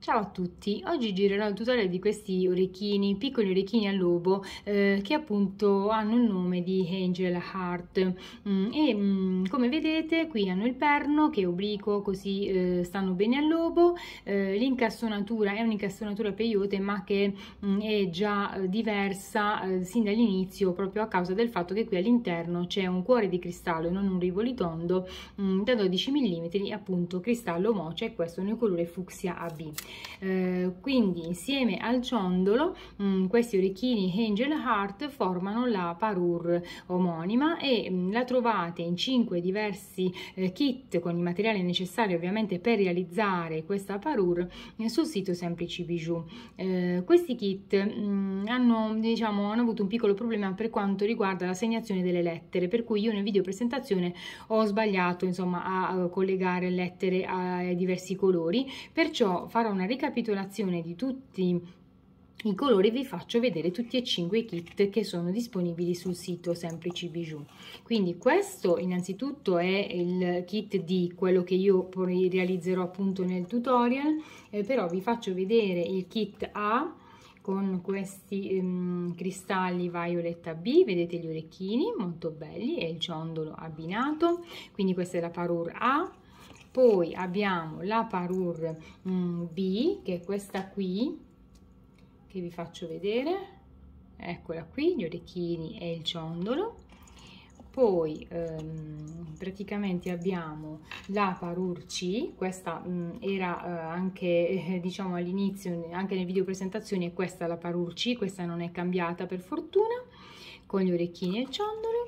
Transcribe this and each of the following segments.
Ciao a tutti, oggi girerò il tutorial di questi orecchini, piccoli orecchini a lobo eh, che appunto hanno il nome di Angel Heart mm, e mm, come vedete qui hanno il perno che è obliquo così eh, stanno bene al lobo, eh, l'incastonatura è un'incastonatura peyote ma che mm, è già eh, diversa eh, sin dall'inizio proprio a causa del fatto che qui all'interno c'è un cuore di cristallo e non un rivoli tondo mm, da 12 mm appunto cristallo moce e questo nel colore fucsia AB. Eh, quindi insieme al ciondolo mh, mm, questi orecchini Angel Heart formano la parure omonima e mh, mm, la trovate in 5 diversi eh, kit con i materiali necessari ovviamente per realizzare questa parure eh, sul sito Semplici Bijou. Eh, questi kit mh, mm, hanno, diciamo, hanno avuto un piccolo problema per quanto riguarda l'assegnazione delle lettere per cui io nel video presentazione ho sbagliato insomma a, a collegare lettere ai diversi colori perciò farò una ricapitolazione di tutti i colori vi faccio vedere tutti e cinque i kit che sono disponibili sul sito Semplici Bijou. Quindi questo innanzitutto è il kit D, quello che io poi realizzerò appunto nel tutorial, eh, però vi faccio vedere il kit A con questi ehm, cristalli violetta B, vedete gli orecchini molto belli e il ciondolo abbinato, quindi questa è la parure A, poi abbiamo la parure mm, B che è questa qui che vi faccio vedere. Eccola qui gli orecchini e il ciondolo. Poi ehm, praticamente abbiamo la parure C questa mh, mm, era eh, anche eh, diciamo all'inizio anche nel video presentazione e questa è la parure C questa non è cambiata per fortuna con gli orecchini e il ciondolo.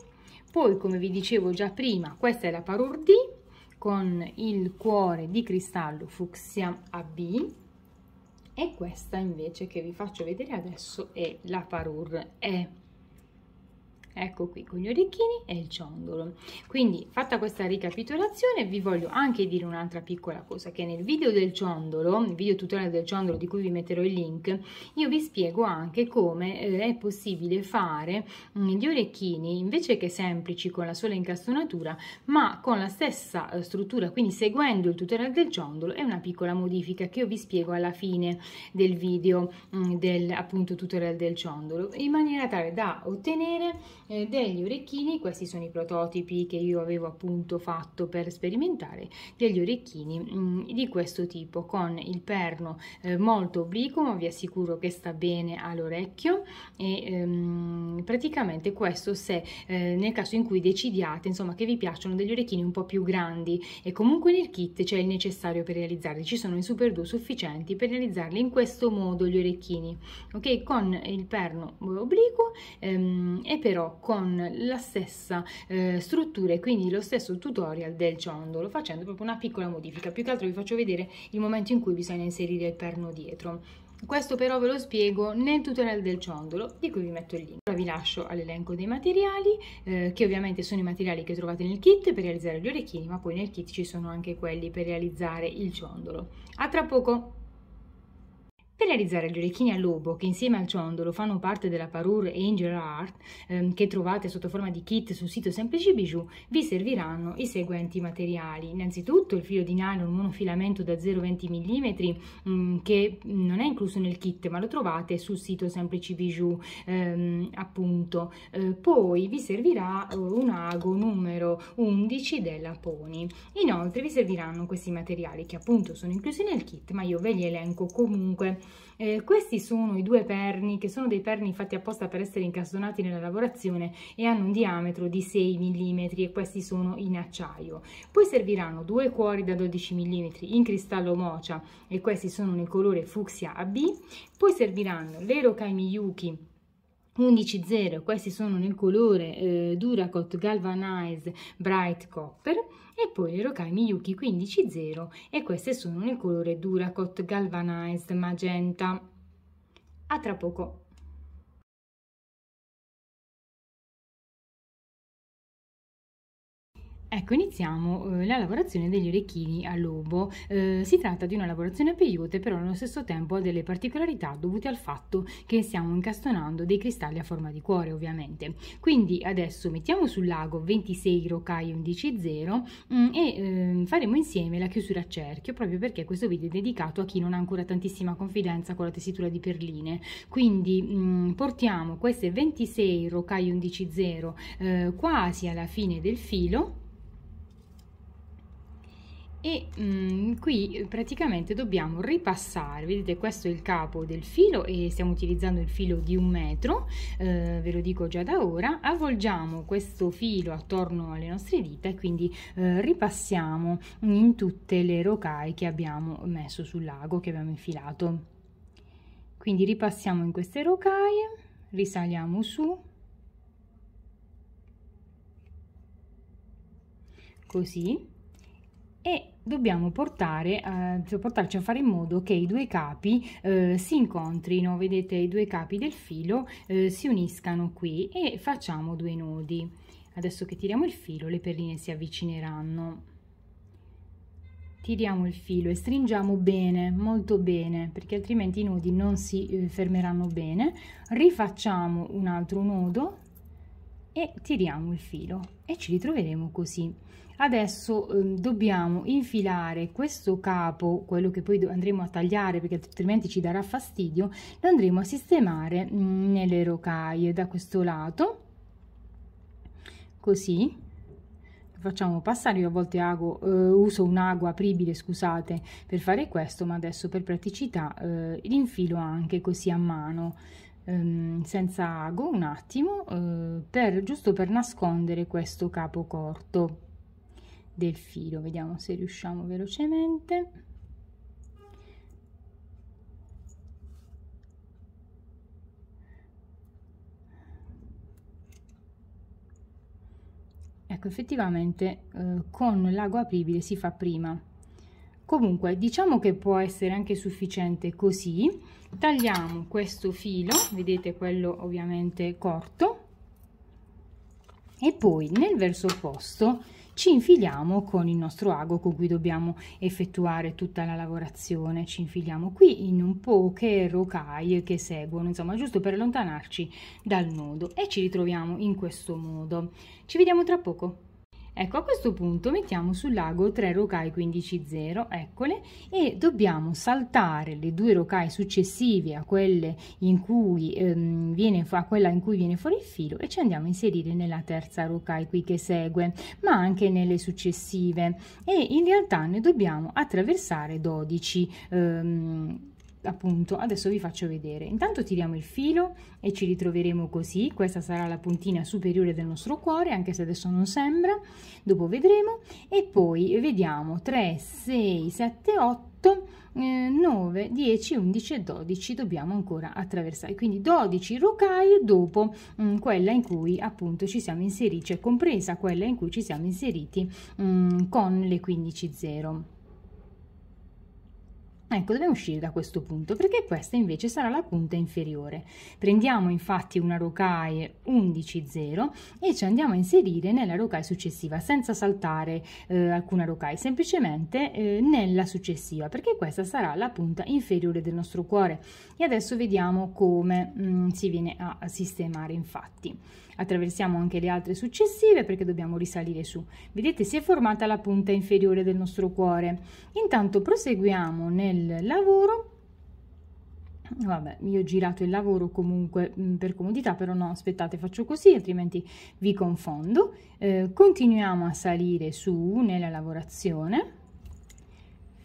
Poi come vi dicevo già prima questa è la parure D con il cuore di cristallo fucsia AB e questa invece che vi faccio vedere adesso è la parure E ecco qui con gli orecchini e il ciondolo quindi fatta questa ricapitolazione vi voglio anche dire un'altra piccola cosa che nel video del ciondolo nel video tutorial del ciondolo di cui vi metterò il link io vi spiego anche come eh, è possibile fare mh, mm, gli orecchini invece che semplici con la sola incastonatura ma con la stessa eh, struttura quindi seguendo il tutorial del ciondolo è una piccola modifica che io vi spiego alla fine del video mh, mm, del appunto tutorial del ciondolo in maniera tale da ottenere eh, degli orecchini, questi sono i prototipi che io avevo appunto fatto per sperimentare, degli orecchini mh, mm, di questo tipo con il perno eh, molto obliquo ma vi assicuro che sta bene all'orecchio e ehm, praticamente questo se eh, nel caso in cui decidiate insomma che vi piacciono degli orecchini un po' più grandi e comunque nel kit c'è il necessario per realizzarli, ci sono in super 2 sufficienti per realizzarli in questo modo gli orecchini, ok? Con il perno obliquo ehm, e però con la stessa eh, struttura e quindi lo stesso tutorial del ciondolo facendo proprio una piccola modifica più che altro vi faccio vedere il momento in cui bisogna inserire il perno dietro questo però ve lo spiego nel tutorial del ciondolo di cui vi metto il link. Ora vi lascio all'elenco dei materiali eh, che ovviamente sono i materiali che trovate nel kit per realizzare gli orecchini ma poi nel kit ci sono anche quelli per realizzare il ciondolo. A tra poco! Per realizzare gli orecchini a lobo, che insieme al ciondolo fanno parte della parure Angel Art, ehm, che trovate sotto forma di kit sul sito Semplici Bijou, vi serviranno i seguenti materiali. Innanzitutto il filo di nylon monofilamento da 0,20 mm, mh, che non è incluso nel kit, ma lo trovate sul sito Semplici Bijou, ehm, appunto. Eh, poi vi servirà uh, un ago numero 11 della Pony. Inoltre vi serviranno questi materiali che appunto sono inclusi nel kit, ma io ve li elenco comunque eh, questi sono i due perni, che sono dei perni fatti apposta per essere incastonati nella lavorazione e hanno un diametro di 6 mm e questi sono in acciaio. Poi serviranno due cuori da 12 mm in cristallo mocia e questi sono nel colore fucsia AB. Poi serviranno le Rokai Miyuki 11.0, questi sono nel colore eh, Duracot Galvanized Bright Copper e poi le Rokai Miyuki 15.0 e queste sono nel colore Duracot Galvanized Magenta. A tra poco! Ecco, iniziamo eh, la lavorazione degli orecchini a lobo. Eh, si tratta di una lavorazione a peyote, però allo stesso tempo ha delle particolarità dovute al fatto che stiamo incastonando dei cristalli a forma di cuore, ovviamente. Quindi adesso mettiamo sul lago 26 Rokai 11.0 mm, e eh, faremo insieme la chiusura a cerchio, proprio perché questo video è dedicato a chi non ha ancora tantissima confidenza con la tessitura di perline. Quindi mh, mm, portiamo queste 26 Rokai 11.0 eh, quasi alla fine del filo e mh, mm, qui praticamente dobbiamo ripassare. Vedete questo è il capo del filo e stiamo utilizzando il filo di un metro eh, ve lo dico già da ora. Avvolgiamo questo filo attorno alle nostre dita e quindi eh, ripassiamo in tutte le rocaie che abbiamo messo sul lago che abbiamo infilato. Quindi ripassiamo in queste rocaie risaliamo su. Così. E dobbiamo portare, eh, portarci a fare in modo che i due capi eh, si incontrino, vedete i due capi del filo eh, si uniscano qui e facciamo due nodi. Adesso che tiriamo il filo le perline si avvicineranno. Tiriamo il filo e stringiamo bene, molto bene, perché altrimenti i nodi non si eh, fermeranno bene. Rifacciamo un altro nodo e tiriamo il filo e ci ritroveremo così adesso eh, dobbiamo infilare questo capo quello che poi andremo a tagliare perché altrimenti ci darà fastidio lo andremo a sistemare mh, mm, nelle rocaie da questo lato. Così. Facciamo passare. Io a volte ago, eh, uso un'agua apribile scusate per fare questo ma adesso per praticità eh, l'infilo anche così a mano ehm, senza ago un attimo eh, per giusto per nascondere questo capo corto del filo vediamo se riusciamo velocemente. Ecco effettivamente eh, con l'ago apribile si fa prima. Comunque diciamo che può essere anche sufficiente così. Tagliamo questo filo vedete quello ovviamente corto. E poi nel verso opposto ci infiliamo con il nostro ago con cui dobbiamo effettuare tutta la lavorazione. Ci infiliamo qui in un po' che rocaille che seguono insomma giusto per allontanarci dal nodo e ci ritroviamo in questo modo. Ci vediamo tra poco Ecco, a questo punto mettiamo sul lago 3 rocaille 15-0, eccole, e dobbiamo saltare le due rocaille successive a, quelle in cui, ehm, viene, a quella in cui viene fuori il filo e ci andiamo a inserire nella terza rocaille qui che segue, ma anche nelle successive. E in realtà ne dobbiamo attraversare 12 ehm, appunto adesso vi faccio vedere. Intanto tiriamo il filo e ci ritroveremo così. Questa sarà la puntina superiore del nostro cuore anche se adesso non sembra. Dopo vedremo. E poi vediamo 3 6 7 8 eh, 9 10 11 e 12 dobbiamo ancora attraversare. Quindi 12 rocaie dopo mh, mm, quella in cui appunto ci siamo inseriti cioè compresa quella in cui ci siamo inseriti mh, mm, con le 15 0 Ecco, dobbiamo uscire da questo punto perché questa invece sarà la punta inferiore. Prendiamo infatti una rocaille 11,0 e ci andiamo a inserire nella rocaille successiva senza saltare eh, alcuna rocaille, semplicemente eh, nella successiva perché questa sarà la punta inferiore del nostro cuore. E adesso vediamo come mh, mm, si viene a sistemare infatti attraversiamo anche le altre successive perché dobbiamo risalire su. Vedete si è formata la punta inferiore del nostro cuore. Intanto proseguiamo nel lavoro vabbè io ho girato il lavoro comunque mm, per comodità però no aspettate faccio così altrimenti vi confondo eh, continuiamo a salire su nella lavorazione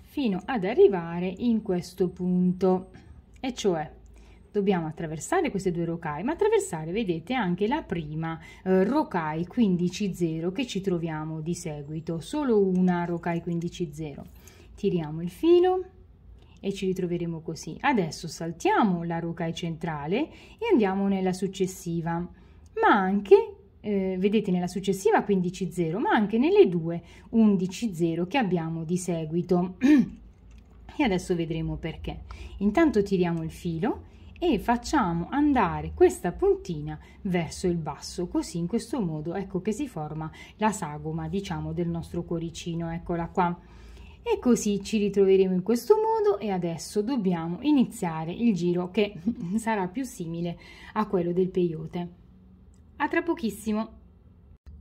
fino ad arrivare in questo punto e cioè dobbiamo attraversare queste due rocaille, ma attraversare, vedete, anche la prima eh, rocaille 15-0 che ci troviamo di seguito, solo una rocaille 15-0. Tiriamo il filo e ci ritroveremo così. Adesso saltiamo la rocaille centrale e andiamo nella successiva, ma anche eh, vedete nella successiva 15-0, ma anche nelle due 11-0 che abbiamo di seguito. e adesso vedremo perché. Intanto tiriamo il filo e facciamo andare questa puntina verso il basso così in questo modo ecco che si forma la sagoma diciamo del nostro cuoricino eccola qua. E così ci ritroveremo in questo modo e adesso dobbiamo iniziare il giro che sarà più simile a quello del peyote. A tra pochissimo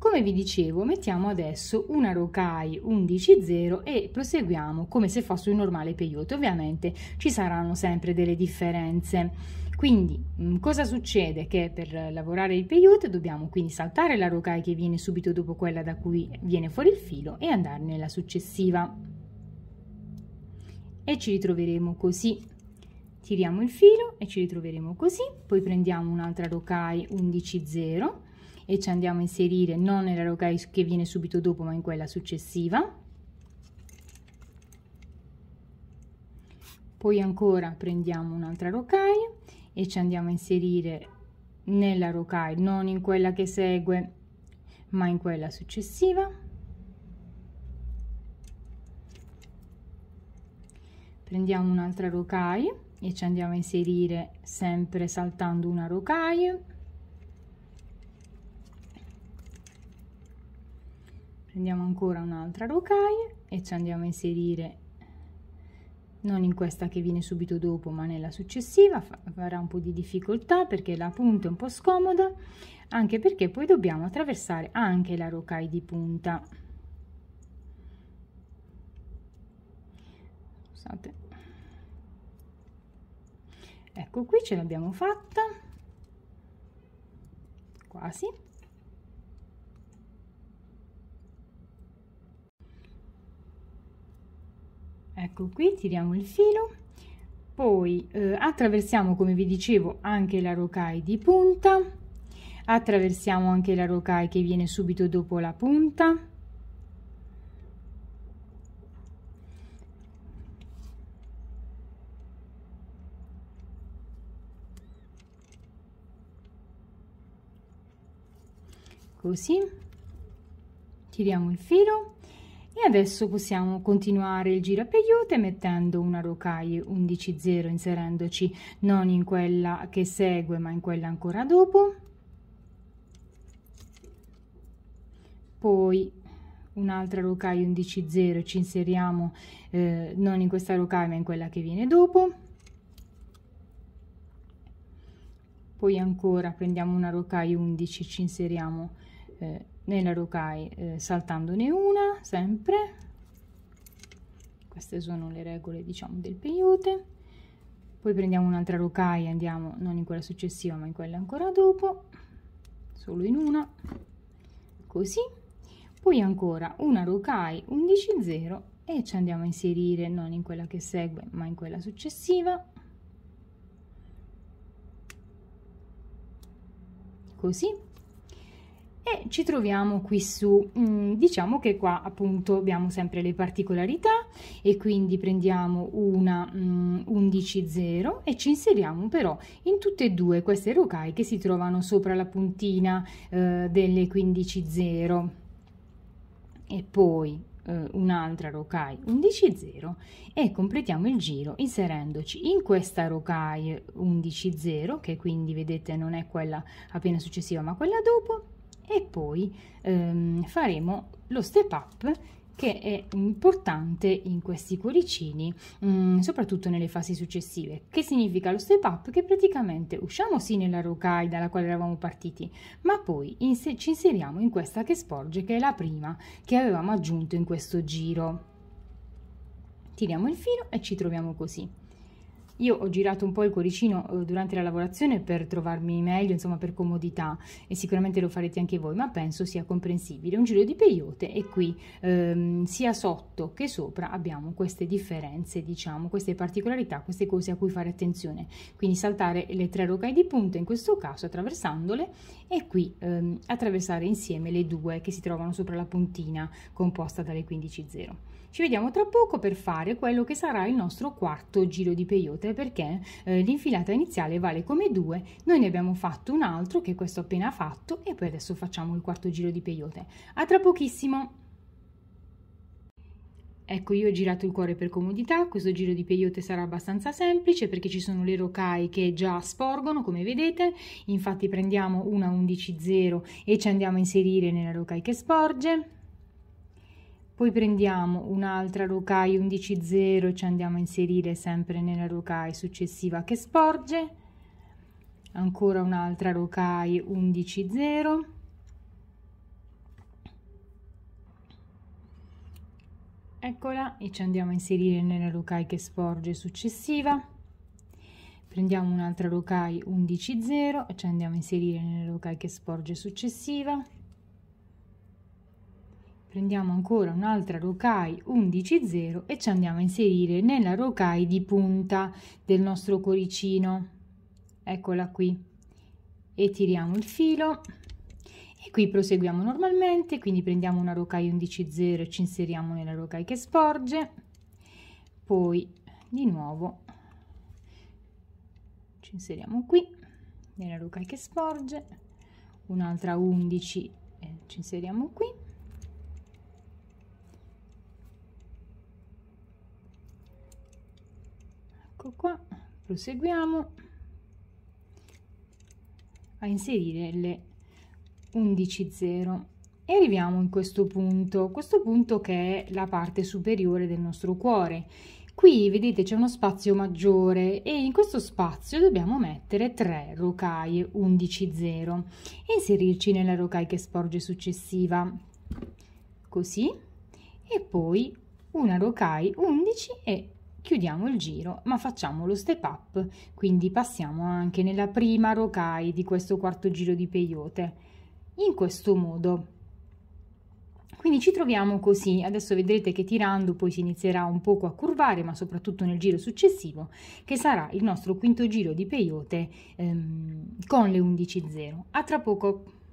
come vi dicevo, mettiamo adesso una Rokai 11.0 e proseguiamo come se fosse un normale peyote. Ovviamente ci saranno sempre delle differenze. Quindi mm, cosa succede? Che per lavorare il peyote dobbiamo quindi saltare la Rokai che viene subito dopo quella da cui viene fuori il filo e andare nella successiva. E ci ritroveremo così. Tiriamo il filo e ci ritroveremo così, poi prendiamo un'altra Rokai 11.0 e ci andiamo a inserire non nella rocaille che viene subito dopo ma in quella successiva. Poi ancora prendiamo un'altra rocaille e ci andiamo a inserire nella rocaille non in quella che segue ma in quella successiva. Prendiamo un'altra rocaille e ci andiamo a inserire sempre saltando una rocaille prendiamo ancora un'altra rocaille e ci andiamo a inserire non in questa che viene subito dopo ma nella successiva farà un po' di difficoltà perché la punta è un po' scomoda anche perché poi dobbiamo attraversare anche la rocaille di punta. Scusate. Ecco qui ce l'abbiamo fatta. Quasi ecco qui tiriamo il filo. Poi eh, attraversiamo come vi dicevo anche la rocaille di punta. Attraversiamo anche la rocaille che viene subito dopo la punta. Così. Tiriamo il filo e adesso possiamo continuare il giro a peyote mettendo una rocaille 11.0 inserendoci non in quella che segue ma in quella ancora dopo. Poi un'altra rocaille 11.0 ci inseriamo eh, non in questa rocaille ma in quella che viene dopo. Poi ancora prendiamo una rocaille 11 ci inseriamo eh, nella rocaille eh, saltandone una sempre. Queste sono le regole diciamo del peyote. Poi prendiamo un'altra rocaille andiamo non in quella successiva ma in quella ancora dopo. Solo in una. Così. Poi ancora una rocaille 11.0 e ci andiamo a inserire non in quella che segue ma in quella successiva. Così e ci troviamo qui su mm, diciamo che qua appunto abbiamo sempre le particolarità e quindi prendiamo una mm, 11.0 e ci inseriamo però in tutte e due queste rocaille che si trovano sopra la puntina eh, delle 15.0 e poi eh, un'altra rocaille 11.0 e completiamo il giro inserendoci in questa rocaille 11.0 che quindi vedete non è quella appena successiva ma quella dopo e poi ehm, faremo lo step up che è importante in questi cuoricini, mh, mm, soprattutto nelle fasi successive. Che significa lo step up? Che praticamente usciamo sì nella rocaille dalla quale eravamo partiti, ma poi inse ci inseriamo in questa che sporge, che è la prima che avevamo aggiunto in questo giro. Tiriamo il filo e ci troviamo così. Io ho girato un po' il cuoricino eh, durante la lavorazione per trovarmi meglio, insomma per comodità e sicuramente lo farete anche voi, ma penso sia comprensibile. Un giro di peyote e qui ehm, sia sotto che sopra abbiamo queste differenze, diciamo, queste particolarità, queste cose a cui fare attenzione. Quindi saltare le tre rocaille di punta in questo caso attraversandole e qui ehm, attraversare insieme le due che si trovano sopra la puntina composta dalle 15.0. Ci vediamo tra poco per fare quello che sarà il nostro quarto giro di peyote perché eh, l'infilata iniziale vale come due, noi ne abbiamo fatto un altro che questo appena fatto e poi adesso facciamo il quarto giro di peyote. A tra pochissimo! Ecco, io ho girato il cuore per comodità, questo giro di peyote sarà abbastanza semplice perché ci sono le rocaille che già sporgono, come vedete, infatti prendiamo una 11.0 e ci andiamo a inserire nella rocaille che sporge, poi prendiamo un'altra rocaille 11.0 e ci andiamo a inserire sempre nella rocaille successiva che sporge, ancora un'altra rocaille 11.0 eccola e ci andiamo a inserire nella rocaille che sporge successiva. Prendiamo un'altra rocaille 11.0 e ci andiamo a inserire nella rocaille che sporge successiva prendiamo ancora un'altra rocaille 11.0 e ci andiamo a inserire nella rocaille di punta del nostro cuoricino. Eccola qui. E tiriamo il filo. E qui proseguiamo normalmente quindi prendiamo una rocaille 11.0 e ci inseriamo nella rocaille che sporge. Poi di nuovo ci inseriamo qui nella rocaille che sporge. Un'altra 11 e ci inseriamo qui ecco qua proseguiamo a inserire le 11,0 e arriviamo in questo punto, questo punto che è la parte superiore del nostro cuore. Qui vedete c'è uno spazio maggiore e in questo spazio dobbiamo mettere 3 rocaille 11,0 e inserirci nella rocaille che sporge successiva, così, e poi una rocaille 11 e chiudiamo il giro ma facciamo lo step up quindi passiamo anche nella prima rocaille di questo quarto giro di peyote in questo modo. Quindi ci troviamo così, adesso vedrete che tirando poi si inizierà un poco a curvare, ma soprattutto nel giro successivo, che sarà il nostro quinto giro di peyote ehm, con le 11.0. A tra poco!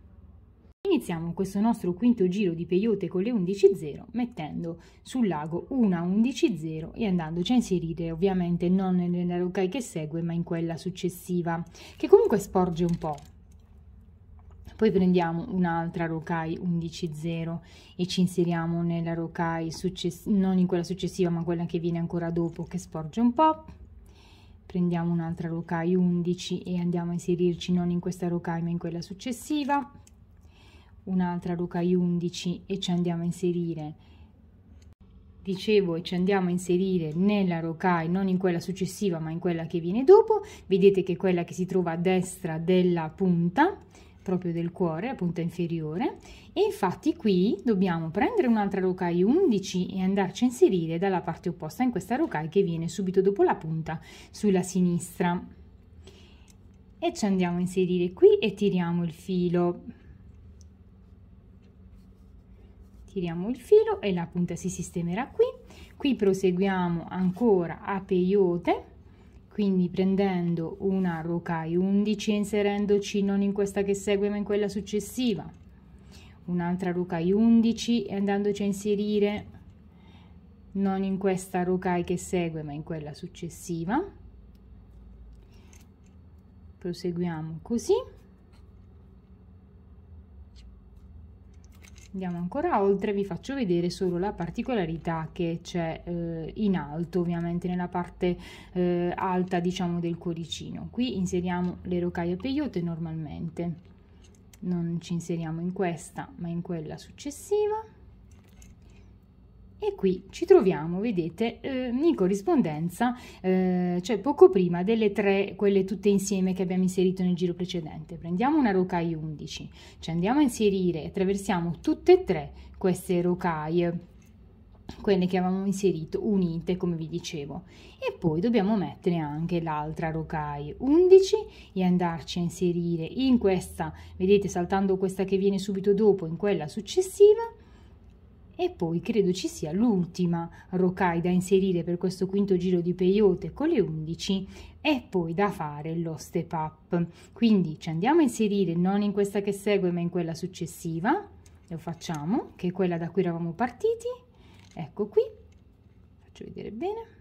Iniziamo questo nostro quinto giro di peyote con le 11.0 mettendo sul lago una 11.0 e andandoci a inserire ovviamente non nella rocaille che segue ma in quella successiva che comunque sporge un po' poi prendiamo un'altra rocaille 11.0 e ci inseriamo nella rocaille non in quella successiva ma quella che viene ancora dopo che sporge un po' prendiamo un'altra rocaille 11 e andiamo a inserirci non in questa rocaille ma in quella successiva un'altra rocaille 11 e ci andiamo a inserire. Dicevo e ci andiamo a inserire nella rocaille non in quella successiva ma in quella che viene dopo. Vedete che quella che si trova a destra della punta proprio del cuore, a punta inferiore. E infatti qui dobbiamo prendere un'altra rocaille 11 e andarci a inserire dalla parte opposta in questa rocaille che viene subito dopo la punta sulla sinistra. E ci andiamo a inserire qui e tiriamo il filo tiriamo il filo e la punta si sistemerà qui. Qui proseguiamo ancora a peyote quindi prendendo una rocaille 11 e inserendoci non in questa che segue ma in quella successiva. Un'altra rocaille 11 e andandoci a inserire non in questa rocaille che segue ma in quella successiva. Proseguiamo così andiamo ancora oltre vi faccio vedere solo la particolarità che c'è eh, in alto ovviamente nella parte eh, alta diciamo del cuoricino. Qui inseriamo le rocaille peyote normalmente. Non ci inseriamo in questa ma in quella successiva e qui ci troviamo, vedete, eh, in corrispondenza, eh, cioè poco prima delle tre, quelle tutte insieme che abbiamo inserito nel giro precedente. Prendiamo una rocaille 11, ci andiamo a inserire, attraversiamo tutte e tre queste rocaille, quelle che avevamo inserito unite come vi dicevo e poi dobbiamo mettere anche l'altra rocaille 11 e andarci a inserire in questa vedete saltando questa che viene subito dopo in quella successiva e poi credo ci sia l'ultima rocaille da inserire per questo quinto giro di peyote con le 11 e poi da fare lo step up. Quindi ci andiamo a inserire non in questa che segue ma in quella successiva. Lo facciamo che è quella da cui eravamo partiti. Ecco qui. Faccio vedere bene.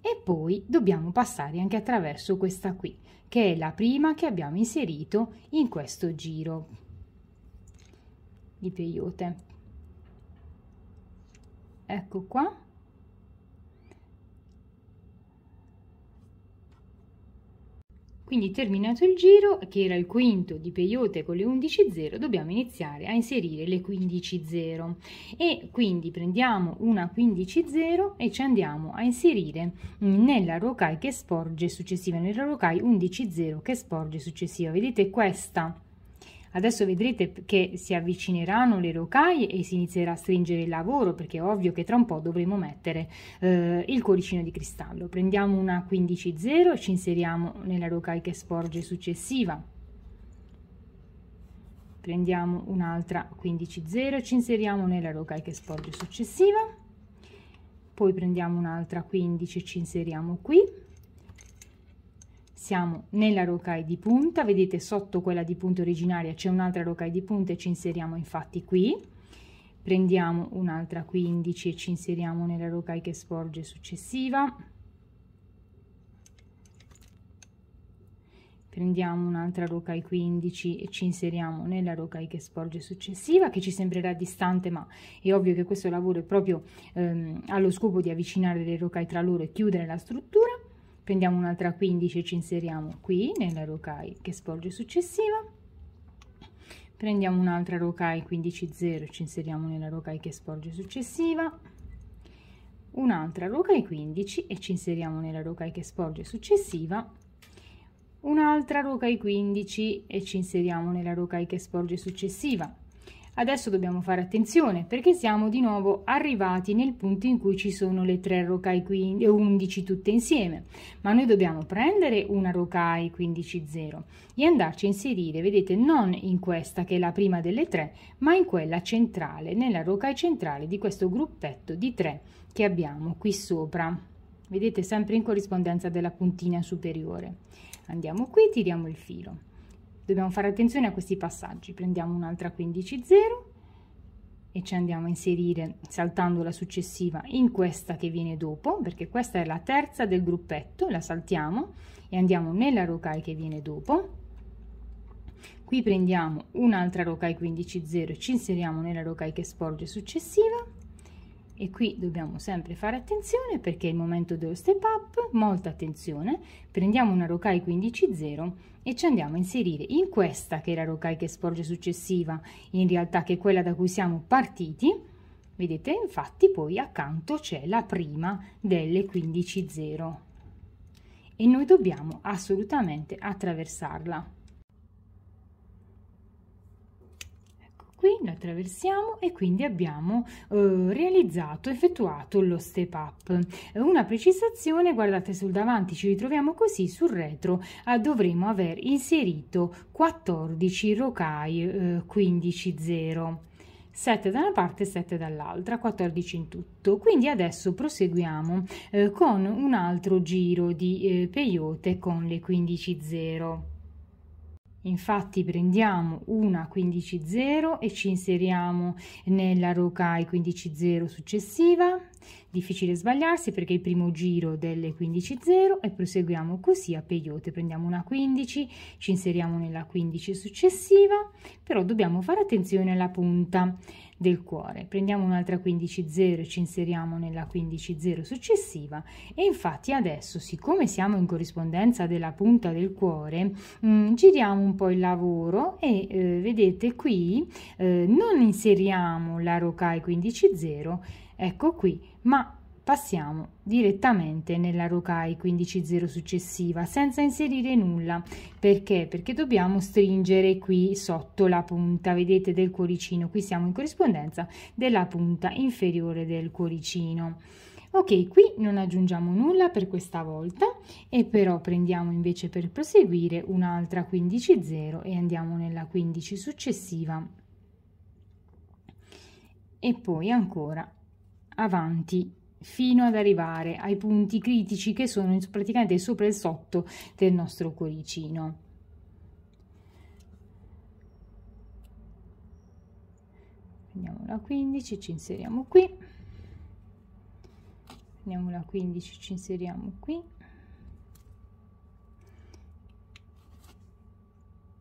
E poi dobbiamo passare anche attraverso questa qui che è la prima che abbiamo inserito in questo giro di peyote ecco qua. Quindi terminato il giro, che era il quinto di peyote con le 11.0, dobbiamo iniziare a inserire le 15.0 e quindi prendiamo una 15.0 e ci andiamo a inserire nella rocaille che sporge successiva, nella rocaille 11.0 che sporge successiva. Vedete questa Adesso vedrete che si avvicineranno le rocaie e si inizierà a stringere il lavoro perché è ovvio che tra un po' dovremo mettere eh, il cuoricino di cristallo. Prendiamo una 15-0 e ci inseriamo nella rocaille che sporge successiva. Prendiamo un'altra 15-0 e ci inseriamo nella rocaille che sporge successiva. Poi prendiamo un'altra 15 e ci inseriamo qui siamo nella rocaille di punta, vedete sotto quella di punta originaria c'è un'altra rocaille di punta e ci inseriamo infatti qui, prendiamo un'altra 15 e ci inseriamo nella rocaille che sporge successiva, prendiamo un'altra rocaille 15 e ci inseriamo nella rocaille che sporge successiva che ci sembrerà distante ma è ovvio che questo lavoro è proprio ehm, allo scopo di avvicinare le rocaille tra loro e chiudere la struttura prendiamo un'altra 15 e ci inseriamo qui nella rocaille che sporge successiva. Prendiamo un'altra rocaille 15 0 e ci inseriamo nella rocaille che sporge successiva. Un'altra rocaille 15 e ci inseriamo nella rocaille che sporge successiva. Un'altra rocaille 15 e ci inseriamo nella rocaille che sporge successiva Adesso dobbiamo fare attenzione perché siamo di nuovo arrivati nel punto in cui ci sono le tre rocaille 11 tutte insieme, ma noi dobbiamo prendere una rocaille 15-0 e andarci a inserire, vedete, non in questa che è la prima delle tre, ma in quella centrale, nella rocaille centrale di questo gruppetto di tre che abbiamo qui sopra. Vedete, sempre in corrispondenza della puntina superiore. Andiamo qui, tiriamo il filo Dobbiamo fare attenzione a questi passaggi. Prendiamo un'altra 15 0 e ci andiamo a inserire saltando la successiva in questa che viene dopo, perché questa è la terza del gruppetto, la saltiamo e andiamo nella rocaille che viene dopo. Qui prendiamo un'altra rocaille 15 0 e ci inseriamo nella rocaille che sporge successiva e qui dobbiamo sempre fare attenzione perché è il momento dello step up, molta attenzione, prendiamo una rocaille 15-0 e ci andiamo a inserire in questa che è la rocaille che sporge successiva, in realtà che è quella da cui siamo partiti, vedete infatti poi accanto c'è la prima delle 15-0 e noi dobbiamo assolutamente attraversarla. Qui lo attraversiamo e quindi abbiamo eh, realizzato, effettuato lo step up. Una precisazione, guardate sul davanti ci ritroviamo così, sul retro eh, dovremo aver inserito 14 rocaille eh, 15 0. 7 da una parte e 7 dall'altra, 14 in tutto. Quindi adesso proseguiamo eh, con un altro giro di eh, peyote con le 15 0. Infatti prendiamo una 15-0 e ci inseriamo nella rocaille 15-0 successiva, difficile sbagliarsi perché è il primo giro delle 15-0 e proseguiamo così a peyote, prendiamo una 15, ci inseriamo nella 15 successiva, però dobbiamo fare attenzione alla punta del cuore. Prendiamo un'altra 15-0 e ci inseriamo nella 15-0 successiva e infatti adesso, siccome siamo in corrispondenza della punta del cuore, mh, mm, giriamo un po' il lavoro e eh, vedete qui eh, non inseriamo la rocaille 15-0, ecco qui, ma passiamo direttamente nella rocaille 15-0 successiva senza inserire nulla. Perché? Perché dobbiamo stringere qui sotto la punta vedete del cuoricino. Qui siamo in corrispondenza della punta inferiore del cuoricino. Ok qui non aggiungiamo nulla per questa volta e però prendiamo invece per proseguire un'altra 15-0 e andiamo nella 15 successiva. E poi ancora avanti fino ad arrivare ai punti critici che sono praticamente sopra e sotto del nostro cuoricino. Prendiamo la 15, ci inseriamo qui. Prendiamo la 15, ci inseriamo qui.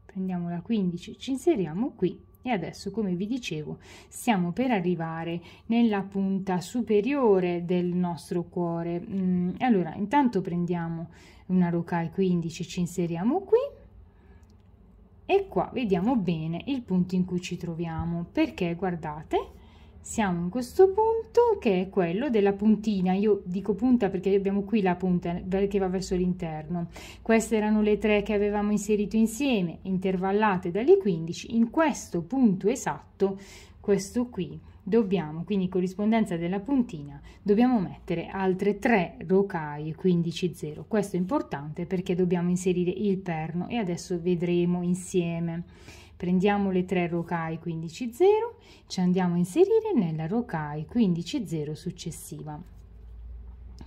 Prendiamo la 15, ci inseriamo qui e adesso come vi dicevo stiamo per arrivare nella punta superiore del nostro cuore. Mm, allora intanto prendiamo una rocaille 15 ci inseriamo qui. E qua vediamo bene il punto in cui ci troviamo. Perché guardate siamo in questo punto che è quello della puntina. Io dico punta perché abbiamo qui la punta che va verso l'interno. Queste erano le tre che avevamo inserito insieme intervallate dalle 15 in questo punto esatto questo qui dobbiamo quindi in corrispondenza della puntina dobbiamo mettere altre tre rocaille 15 0 questo è importante perché dobbiamo inserire il perno e adesso vedremo insieme prendiamo le tre rocaille 15 0 ci andiamo a inserire nella rocaille 15 0 successiva.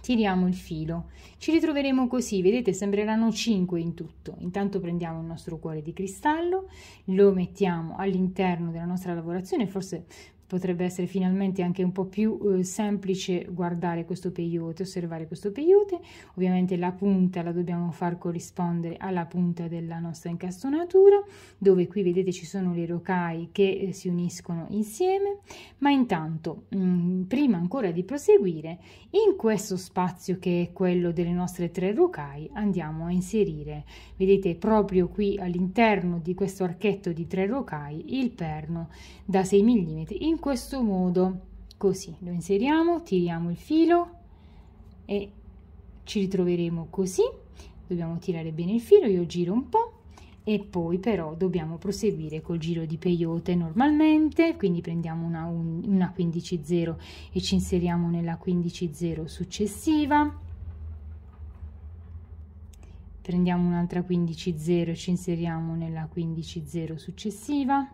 Tiriamo il filo. Ci ritroveremo così vedete sembreranno 5 in tutto. Intanto prendiamo il nostro cuore di cristallo lo mettiamo all'interno della nostra lavorazione forse potrebbe essere finalmente anche un po' più eh, semplice guardare questo peyote, osservare questo peyote. Ovviamente la punta la dobbiamo far corrispondere alla punta della nostra incastonatura, dove qui vedete ci sono le rocaille che eh, si uniscono insieme, ma intanto mh, mm, prima ancora di proseguire, in questo spazio che è quello delle nostre tre rocaille andiamo a inserire, vedete proprio qui all'interno di questo archetto di tre rocaille, il perno da 6 mm in questo modo. Così lo inseriamo tiriamo il filo e ci ritroveremo così. Dobbiamo tirare bene il filo io giro un po e poi però dobbiamo proseguire col giro di peyote normalmente. Quindi prendiamo una, una 15-0 e ci inseriamo nella 15-0 successiva. Prendiamo un'altra 15-0 e ci inseriamo nella 15-0 successiva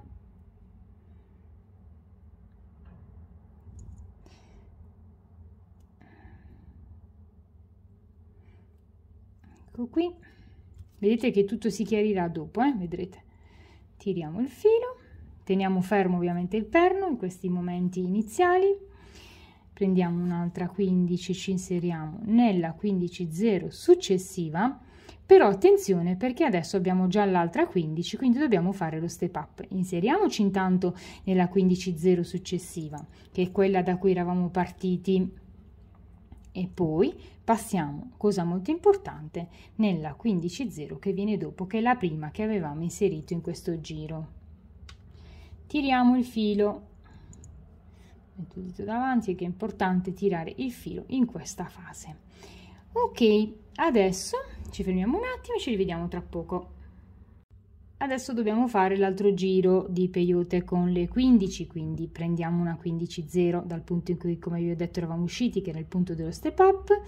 ecco qui vedete che tutto si chiarirà dopo eh? vedrete. Tiriamo il filo teniamo fermo ovviamente il perno in questi momenti iniziali. Prendiamo un'altra 15 ci inseriamo nella 15 0 successiva. Però attenzione perché adesso abbiamo già l'altra 15 quindi dobbiamo fare lo step up. Inseriamoci intanto nella 15 0 successiva che è quella da cui eravamo partiti e poi passiamo, cosa molto importante, nella 15.0 che viene dopo, che è la prima che avevamo inserito in questo giro. Tiriamo il filo, metto il dito davanti, che è importante tirare il filo in questa fase. Ok, adesso ci fermiamo un attimo e ci rivediamo tra poco. Adesso dobbiamo fare l'altro giro di peyote con le 15, quindi prendiamo una 15-0 dal punto in cui, come vi ho detto, eravamo usciti, che era il punto dello step up,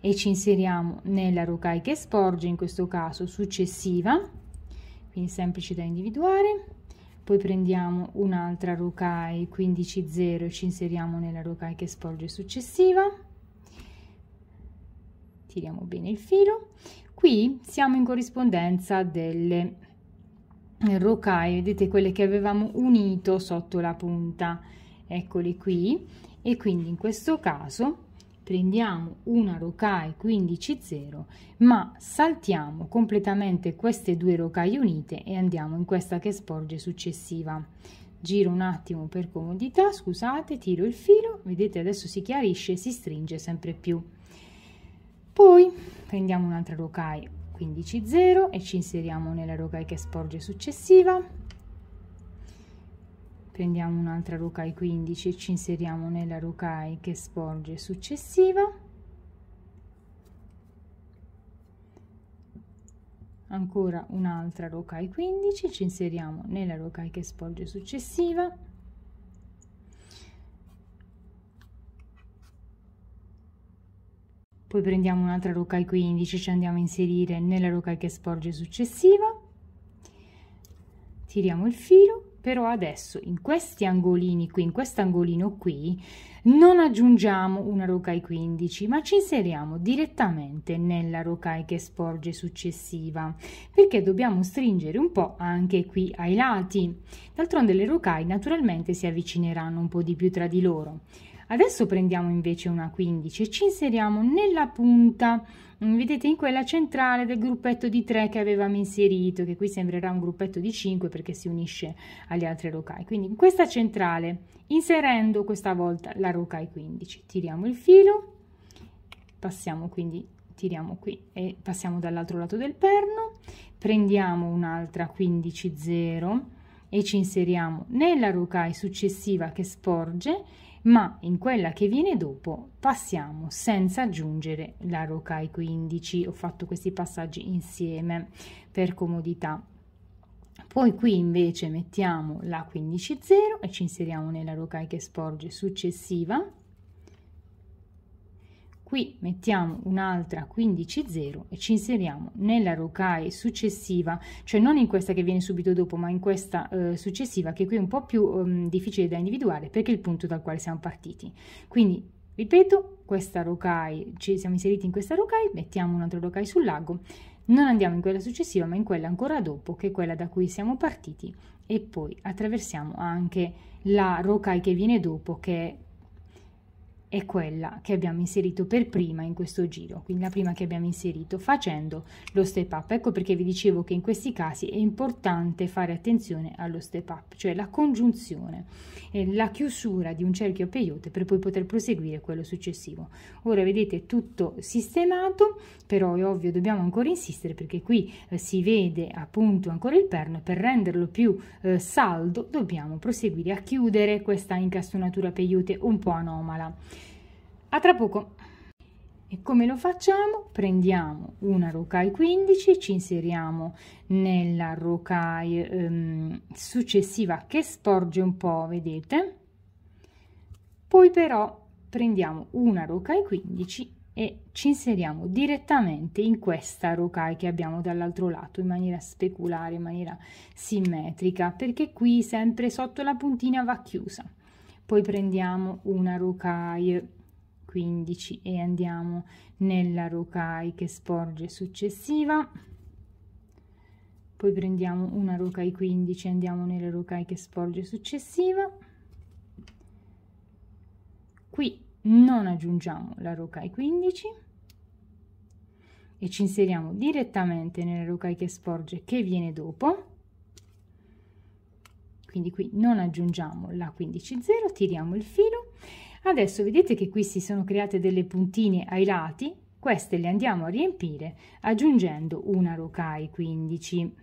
e ci inseriamo nella rocaille che sporge, in questo caso successiva, quindi semplice da individuare. Poi prendiamo un'altra rocaille 15-0 e ci inseriamo nella rocaille che sporge successiva. Tiriamo bene il filo. Qui siamo in corrispondenza delle rocaille, vedete quelle che avevamo unito sotto la punta, eccole qui, e quindi in questo caso prendiamo una rocaille 15-0 ma saltiamo completamente queste due rocaille unite e andiamo in questa che sporge successiva. Giro un attimo per comodità scusate tiro il filo vedete adesso si chiarisce si stringe sempre più. Poi prendiamo un'altra rocaille 15 0 e ci inseriamo nella rocaille che sporge successiva. Prendiamo un'altra rocaille 15 e ci inseriamo nella rocaille che sporge successiva. Ancora un'altra rocaille 15 ci inseriamo nella rocaille che sporge successiva poi prendiamo un'altra rocaille 15 ci andiamo a inserire nella rocaille che sporge successiva. Tiriamo il filo però adesso in questi angolini qui in questo angolino qui non aggiungiamo una rocaille 15 ma ci inseriamo direttamente nella rocaille che sporge successiva perché dobbiamo stringere un po' anche qui ai lati. D'altronde le rocaille naturalmente si avvicineranno un po' di più tra di loro Adesso prendiamo invece una 15 e ci inseriamo nella punta. Mm, vedete in quella centrale del gruppetto di 3 che avevamo inserito che qui sembrerà un gruppetto di 5 perché si unisce alle altre rocaille quindi in questa centrale inserendo questa volta la rocaille 15 tiriamo il filo passiamo quindi tiriamo qui e passiamo dall'altro lato del perno. Prendiamo un'altra 15 0 e ci inseriamo nella rocaille successiva che sporge ma in quella che viene dopo passiamo senza aggiungere la rocaille 15 ho fatto questi passaggi insieme per comodità. Poi qui invece mettiamo la 15 0 e ci inseriamo nella rocaille che sporge successiva Qui mettiamo un'altra 15,0 e ci inseriamo nella rocaille successiva, cioè non in questa che viene subito dopo, ma in questa eh, successiva che qui è un po' più um, difficile da individuare perché è il punto dal quale siamo partiti. Quindi, ripeto, questa rocaille, ci siamo inseriti in questa rocaille, mettiamo un'altra rocaille sul lago, non andiamo in quella successiva, ma in quella ancora dopo, che è quella da cui siamo partiti, e poi attraversiamo anche la rocaille che viene dopo, che è è quella che abbiamo inserito per prima in questo giro, quindi la prima che abbiamo inserito facendo lo step up. Ecco perché vi dicevo che in questi casi è importante fare attenzione allo step up, cioè la congiunzione e la chiusura di un cerchio a peyote per poi poter proseguire quello successivo. Ora vedete tutto sistemato, però è ovvio dobbiamo ancora insistere perché qui eh, si vede appunto ancora il perno per renderlo più eh, saldo dobbiamo proseguire a chiudere questa incastonatura peyote un po' anomala. A tra poco! E come lo facciamo? Prendiamo una rocaille 15, ci inseriamo nella rocaille ehm, successiva che sporge un po', vedete? Poi però prendiamo una rocaille 15 e ci inseriamo direttamente in questa rocaille che abbiamo dall'altro lato in maniera speculare, in maniera simmetrica, perché qui sempre sotto la puntina va chiusa. Poi prendiamo una rocaille 15 e andiamo nella rocaille che sporge successiva. Poi prendiamo una rocaille 15 e andiamo nella rocaille che sporge successiva. Qui non aggiungiamo la rocaille 15 e ci inseriamo direttamente nella rocaille che sporge che viene dopo. Quindi qui non aggiungiamo la 15 0 tiriamo il filo Adesso vedete che qui si sono create delle puntine ai lati, queste le andiamo a riempire aggiungendo una rocaille 15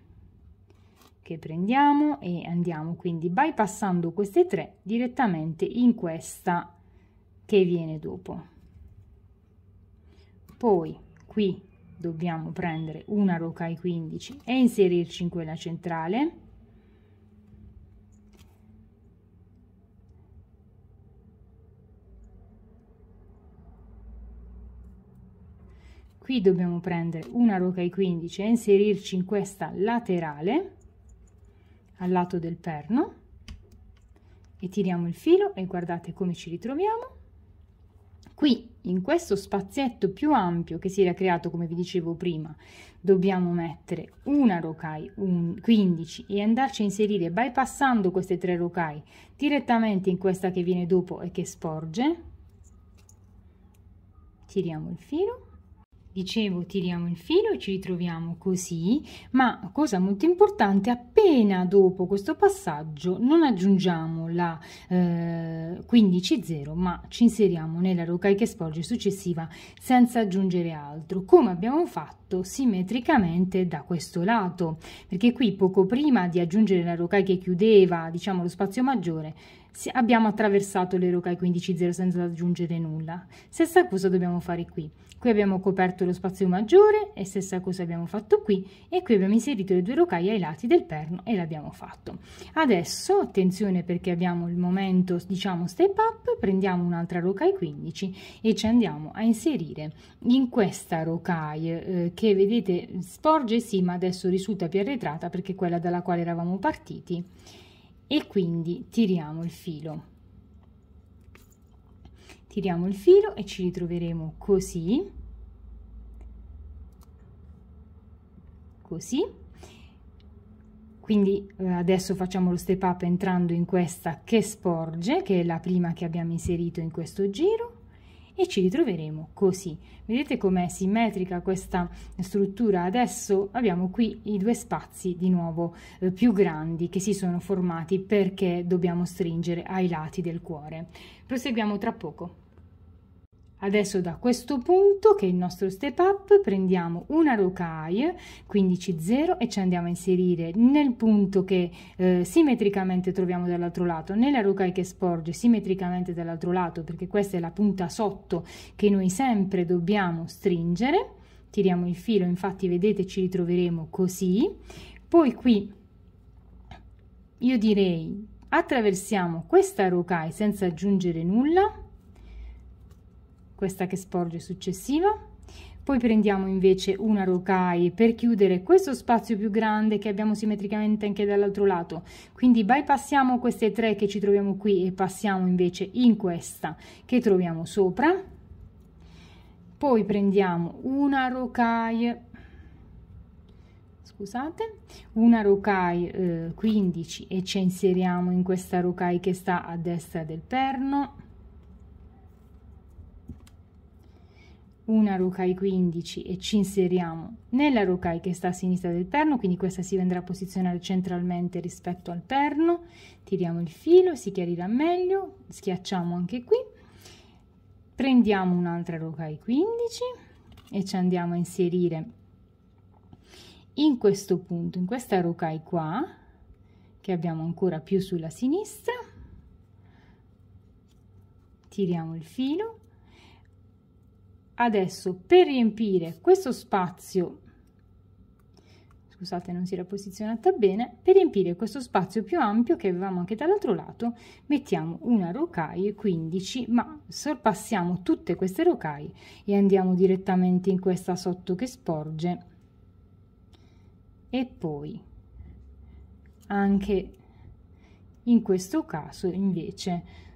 che prendiamo e andiamo quindi bypassando queste tre direttamente in questa che viene dopo. Poi qui dobbiamo prendere una rocaille 15 e inserirci in quella centrale qui dobbiamo prendere una rocaille 15 e inserirci in questa laterale al lato del perno e tiriamo il filo e guardate come ci ritroviamo. Qui in questo spazietto più ampio che si era creato come vi dicevo prima dobbiamo mettere una rocaille 15 e andarci a inserire bypassando queste tre rocaille direttamente in questa che viene dopo e che sporge. Tiriamo il filo Dicevo, tiriamo il filo e ci ritroviamo così, ma cosa molto importante, appena dopo questo passaggio non aggiungiamo la eh, 15-0, ma ci inseriamo nella rocaille che sporge successiva senza aggiungere altro, come abbiamo fatto simmetricamente da questo lato, perché qui poco prima di aggiungere la rocaille che chiudeva, diciamo, lo spazio maggiore, abbiamo attraversato le rocaille 15-0 senza aggiungere nulla. Stessa cosa dobbiamo fare qui. Qui abbiamo coperto lo spazio maggiore e stessa cosa abbiamo fatto qui e qui abbiamo inserito le due rocaille ai lati del perno e l'abbiamo fatto. Adesso, attenzione perché abbiamo il momento, diciamo, step up, prendiamo un'altra rocaille 15 e ci andiamo a inserire in questa rocaille eh, che vedete sporge sì ma adesso risulta più arretrata perché quella dalla quale eravamo partiti e quindi tiriamo il filo tiriamo il filo e ci ritroveremo così. Così. Quindi eh, adesso facciamo lo step up entrando in questa che sporge che è la prima che abbiamo inserito in questo giro e ci ritroveremo così. Vedete com'è simmetrica questa struttura? Adesso abbiamo qui i due spazi di nuovo eh, più grandi che si sono formati perché dobbiamo stringere ai lati del cuore. Proseguiamo tra poco. Adesso da questo punto, che è il nostro step up, prendiamo una rocaille 15-0 e ci andiamo a inserire nel punto che eh, simmetricamente troviamo dall'altro lato, nella rocaille che sporge simmetricamente dall'altro lato, perché questa è la punta sotto che noi sempre dobbiamo stringere. Tiriamo il filo, infatti vedete ci ritroveremo così. Poi qui io direi attraversiamo questa rocaille senza aggiungere nulla questa che sporge successiva. Poi prendiamo invece una rocaille per chiudere questo spazio più grande che abbiamo simmetricamente anche dall'altro lato. Quindi bypassiamo queste tre che ci troviamo qui e passiamo invece in questa che troviamo sopra. Poi prendiamo una rocaille scusate una rocaille eh, 15 e ci inseriamo in questa rocaille che sta a destra del perno una rocaille 15 e ci inseriamo nella rocaille che sta a sinistra del perno, quindi questa si andrà a posizionare centralmente rispetto al perno, tiriamo il filo, si chiarirà meglio, schiacciamo anche qui, prendiamo un'altra rocaille 15 e ci andiamo a inserire in questo punto, in questa rocaille qua, che abbiamo ancora più sulla sinistra, tiriamo il filo, adesso per riempire questo spazio scusate non si era posizionata bene per riempire questo spazio più ampio che avevamo anche dall'altro lato mettiamo una rocaille 15 ma sorpassiamo tutte queste rocaille e andiamo direttamente in questa sotto che sporge. E poi anche in questo caso invece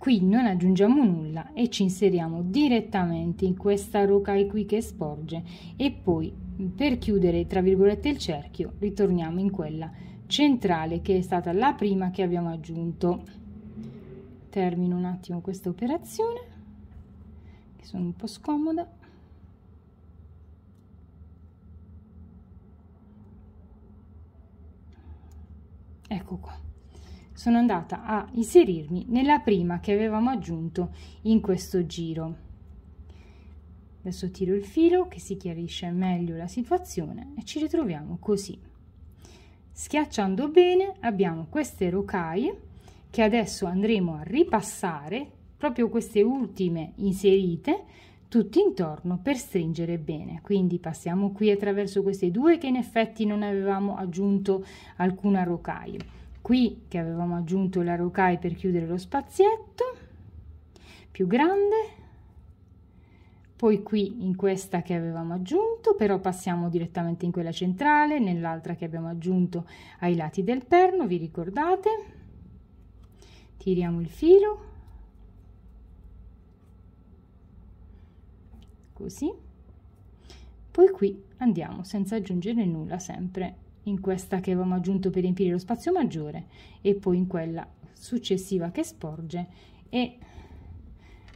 Qui non aggiungiamo nulla e ci inseriamo direttamente in questa rocaille qui che sporge e poi per chiudere tra virgolette il cerchio ritorniamo in quella centrale che è stata la prima che abbiamo aggiunto. Termino un attimo questa operazione che sono un po' scomoda. Ecco qua sono andata a inserirmi nella prima che avevamo aggiunto in questo giro. Adesso tiro il filo che si chiarisce meglio la situazione e ci ritroviamo così. Schiacciando bene abbiamo queste rocaille che adesso andremo a ripassare, proprio queste ultime inserite, tutti intorno per stringere bene. Quindi passiamo qui attraverso queste due che in effetti non avevamo aggiunto alcuna rocaille qui che avevamo aggiunto la rocaille per chiudere lo spazietto più grande. Poi qui in questa che avevamo aggiunto però passiamo direttamente in quella centrale nell'altra che abbiamo aggiunto ai lati del perno vi ricordate? Tiriamo il filo. Così. Poi qui andiamo senza aggiungere nulla sempre in questa che avevamo aggiunto per riempire lo spazio maggiore e poi in quella successiva che sporge e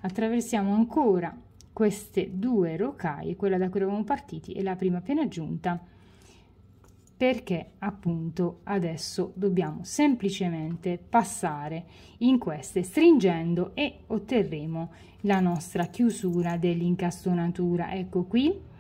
attraversiamo ancora queste due rocaille, quella da cui eravamo partiti e la prima appena aggiunta, perché appunto adesso dobbiamo semplicemente passare in queste stringendo e otterremo la nostra chiusura dell'incastonatura. Ecco qui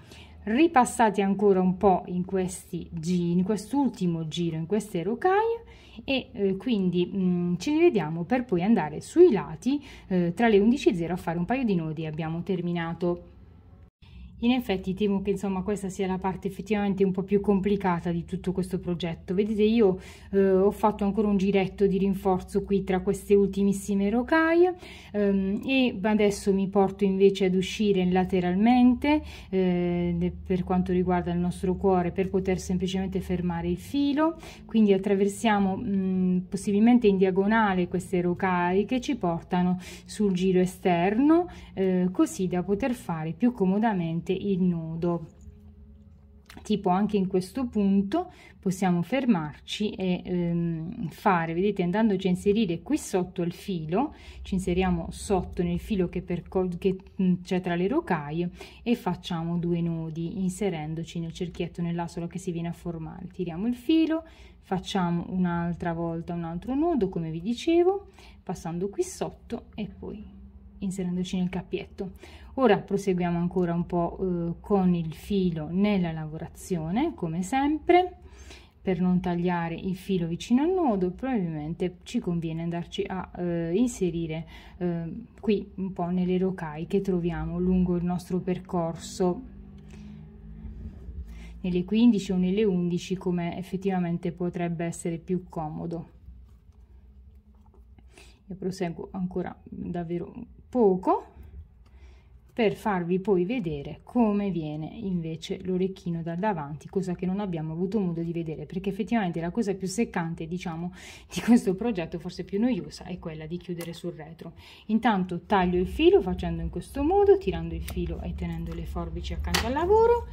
ripassati ancora un po' in questi giri, in quest'ultimo giro, in queste rocaille e eh, quindi mh, mm, ci rivediamo per poi andare sui lati eh, tra le 11.0 a fare un paio di nodi. Abbiamo terminato in effetti temo che insomma questa sia la parte effettivamente un po' più complicata di tutto questo progetto. Vedete io eh, ho fatto ancora un giretto di rinforzo qui tra queste ultimissime rocaille ehm, e adesso mi porto invece ad uscire lateralmente eh, per quanto riguarda il nostro cuore per poter semplicemente fermare il filo. Quindi attraversiamo mh, possibilmente in diagonale queste rocaille che ci portano sul giro esterno eh, così da poter fare più comodamente il nudo. Tipo anche in questo punto possiamo fermarci e ehm, fare vedete andandoci a inserire qui sotto il filo ci inseriamo sotto nel filo che, che mm, c'è tra le rocaie e facciamo due nodi inserendoci nel cerchietto nell'asola che si viene a formare. Tiriamo il filo facciamo un'altra volta un altro nodo come vi dicevo passando qui sotto e poi inserendoci nel cappietto ora proseguiamo ancora un po eh, con il filo nella lavorazione come sempre per non tagliare il filo vicino al nodo probabilmente ci conviene andarci a eh, inserire eh, qui un po nelle rocaie che troviamo lungo il nostro percorso. Nelle 15 o nelle 11 come effettivamente potrebbe essere più comodo. Io proseguo ancora davvero poco per farvi poi vedere come viene invece l'orecchino da davanti, cosa che non abbiamo avuto modo di vedere, perché effettivamente la cosa più seccante, diciamo, di questo progetto, forse più noiosa, è quella di chiudere sul retro. Intanto taglio il filo facendo in questo modo, tirando il filo e tenendo le forbici accanto al lavoro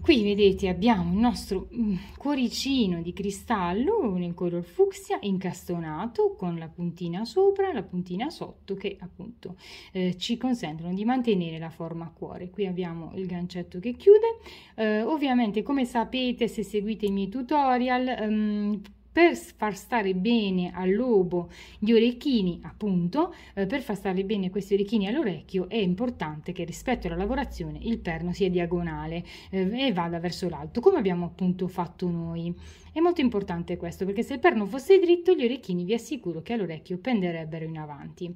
Qui vedete abbiamo il nostro mm, cuoricino di cristallo nel color fucsia incastonato con la puntina sopra e la puntina sotto che appunto eh, ci consentono di mantenere la forma a cuore. Qui abbiamo il gancetto che chiude. Eh, ovviamente come sapete se seguite i miei tutorial ehm, per far stare bene al lobo gli orecchini, appunto, eh, per far stare bene questi orecchini all'orecchio è importante che rispetto alla lavorazione il perno sia diagonale eh, e vada verso l'alto, come abbiamo appunto fatto noi. È molto importante questo perché se il perno fosse dritto gli orecchini vi assicuro che all'orecchio penderebbero in avanti.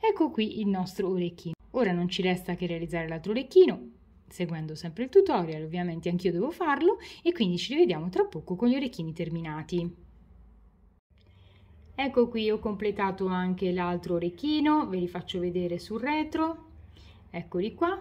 Ecco qui il nostro orecchino. Ora non ci resta che realizzare l'altro orecchino, seguendo sempre il tutorial, ovviamente anch'io devo farlo e quindi ci rivediamo tra poco con gli orecchini terminati. Ecco qui ho completato anche l'altro orecchino, ve li faccio vedere sul retro, eccoli qua.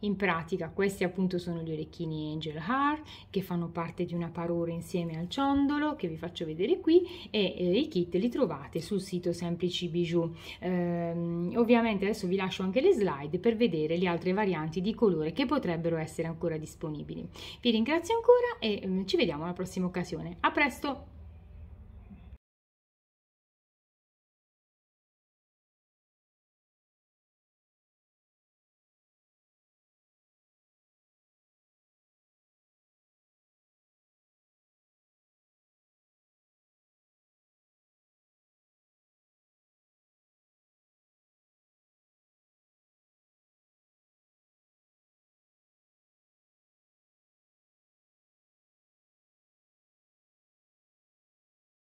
In pratica questi appunto sono gli orecchini Angel Heart che fanno parte di una parura insieme al ciondolo che vi faccio vedere qui e eh, i kit li trovate sul sito Semplici Bijou. Eh, ovviamente adesso vi lascio anche le slide per vedere le altre varianti di colore che potrebbero essere ancora disponibili. Vi ringrazio ancora e eh, ci vediamo alla prossima occasione. A presto!